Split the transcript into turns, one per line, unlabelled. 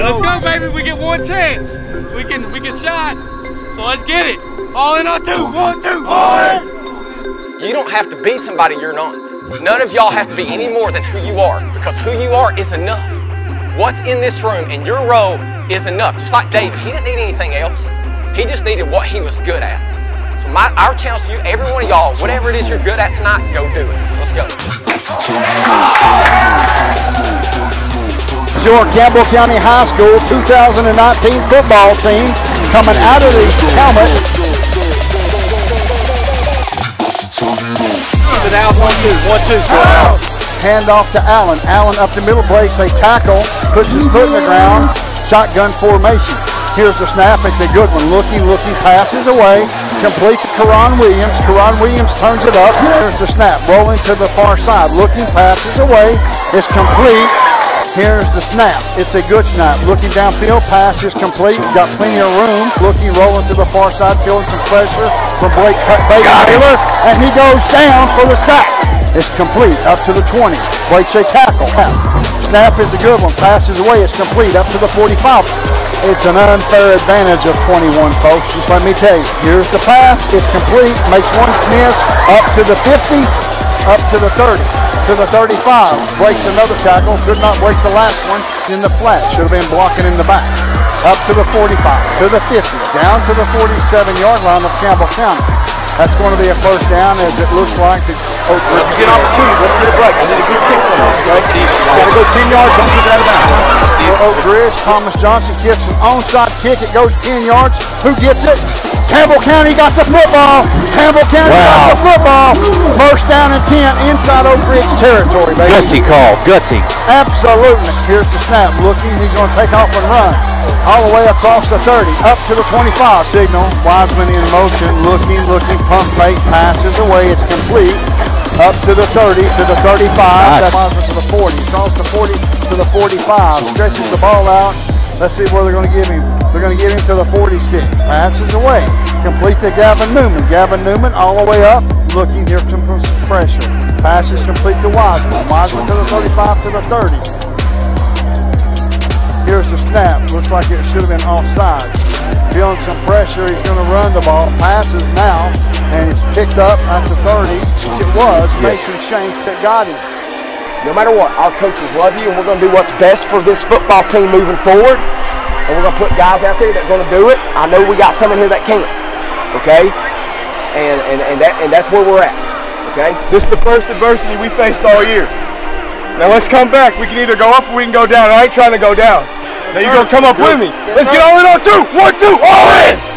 right, let's go, baby. We get one chance. We can we can shine. So let's get it. All in on two. One, two, all in.
You don't have to be somebody you're not. None of y'all have to be any more than who you are because who you are is enough. What's in this room and your role is enough. Just like David, he didn't need anything else. He just needed what he was good at. So my our challenge to you, every one of y'all, whatever it is you're good at tonight, go do it. Let's go.
Your Campbell County High School 2019 football team coming out of the helmet.
It out. One, two.
Hand off to Allen. Allen up the middle, breaks a tackle, puts his foot in the ground, shotgun formation. Here's the snap. It's a good one. Looking, looking, passes away. Complete to Karan Williams. Karan Williams turns it up. Here's the snap. Rolling to the far side. Looking, passes away. It's complete. Here's the snap. It's a good snap. Looking downfield, pass is complete. Got plenty of room. Looking, rolling to the far side, feeling some pressure from Blake Baker Taylor, and he goes down for the sack. It's complete up to the 20. Breaks a tackle. Snap is a good one. Passes away. It's complete up to the 45. It's an unfair advantage of 21, folks. Just let me tell you. Here's the pass. It's complete. Makes one miss. Up to the 50. Up to the 30 to the 35. Breaks another tackle. Could not break the last one in the flat. Should have been blocking in the back. Up to the 45, to the 50, down to the 47-yard line of Campbell County. That's going to be a first down as it looks like the Oak Ridge. Let's get opportunity. Let's get a break. I need a 10-yard bump is out of bounds. Oak Ridge, Thomas Johnson gets an onside kick. It goes 10 yards. Who gets it? Campbell County got the football. Campbell County wow. got the football. First down and 10 inside Oak Ridge territory, baby.
Gutsy call. Gutsy.
Absolutely. Here's the snap. Looking. He's going to take off and run. All the way across the 30, up to the 25 signal. Wiseman in motion, looking, looking, pump fake, passes away. It's complete. Up to the 30, to the 35. That's Wiseman to the 40. Across the 40 to the 45. Stretches the ball out. Let's see where they're going to give him. They're going to give him to the 46. Passes away. Complete to Gavin Newman. Gavin Newman all the way up. Looking here for some pressure. Passes complete to Wiseman. Wiseman to the 35 to the 30. Here's the snap. Looks like it should have been offside. Feeling some pressure. He's going to run the ball. Passes now. And it's picked up at the 30. It was Mason Shanks that got him.
No matter what, our coaches love you, and we're going to do what's best for this football team moving forward. And we're going to put guys out there that are going to do it. I know we got some in here that can. Okay? And, and, and, that, and that's where we're at. Okay?
This is the first adversity we faced all year. Now let's come back. We can either go up or we can go down. I ain't trying to go down. Now you're going to come up with me. Let's get all in on two. One, two, all in!